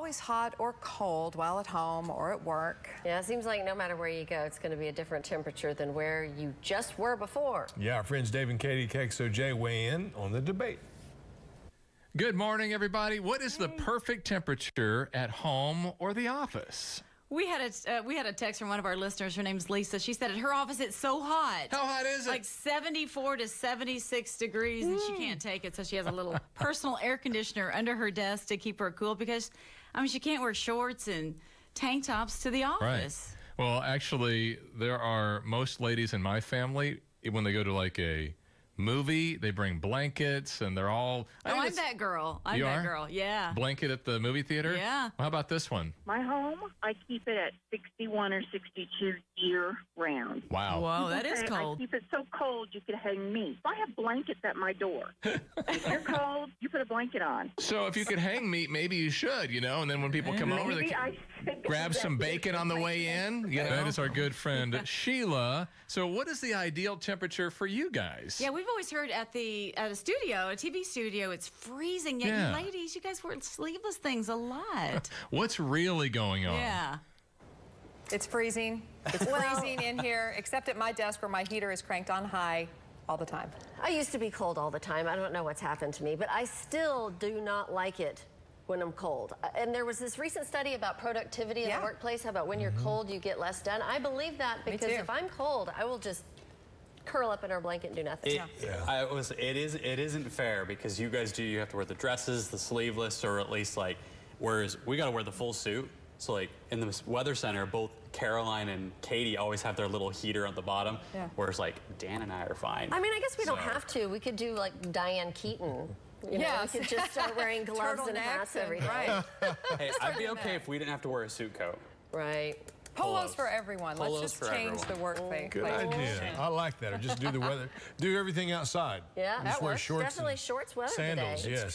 always hot or cold while at home or at work. Yeah, it seems like no matter where you go, it's going to be a different temperature than where you just were before. Yeah, our friends Dave and Katie KXOJ weigh in on the debate. Good morning, everybody. What is the perfect temperature at home or the office? We had a uh, we had a text from one of our listeners. Her name's Lisa. She said at her office it's so hot. How hot is it? Like 74 to 76 degrees, and she can't take it. So she has a little personal air conditioner under her desk to keep her cool because, I mean, she can't wear shorts and tank tops to the office. Right. Well, actually, there are most ladies in my family when they go to like a movie, they bring blankets and they're all. I oh, I'm that girl. I'm You that are? girl. Yeah. Blanket at the movie theater. Yeah. Well, how about this one? My home, I keep it at 61 or 62 year round. Wow. Whoa, that is Okay, I keep it so cold you could hang me. I have blankets at my door. if you're cold, you put a blanket on. So if you could hang meat, maybe you should, you know, and then when people come over, they Maybe can I should grab some bacon on the way in. You know? That is our good friend Sheila. So what is the ideal temperature for you guys? Yeah, we've always heard at the at a studio, a TV studio, it's freezing. Yet Yeah. you ladies, you guys wear sleeveless things a lot. What's really going on? yeah. It's freezing. It's freezing in here, except at my desk where my heater is cranked on high all the time. I used to be cold all the time. I don't know what's happened to me, but I still do not like it when I'm cold. Uh, And there was this recent study about productivity in Yeah. the workplace, how about when you're cold, you get less done. I believe that because if I'm cold, I will just curl up in our blanket and do nothing. It, I was, it is it isn't fair because you guys do you have to wear the dresses, the sleeveless, or at least like whereas we got to wear the full suit. So like in the weather center, both Caroline and Katie always have their little heater on the bottom, Yeah. whereas like Dan and I are fine. I mean, I guess we don't have to. We could do like Diane Keaton. You know, Yes. we could just start wearing gloves and Turtlenecks hats every day. Right. hey, I'd be okay that. if we didn't have to wear a suit coat. Right. Polos, Polos. for everyone. Polos Let's just for change everyone. the work face. Good idea. I like that. Or just do the weather. Do everything outside. Yeah, Just that wear works. shorts Definitely shorts weather Sandals, today. yes.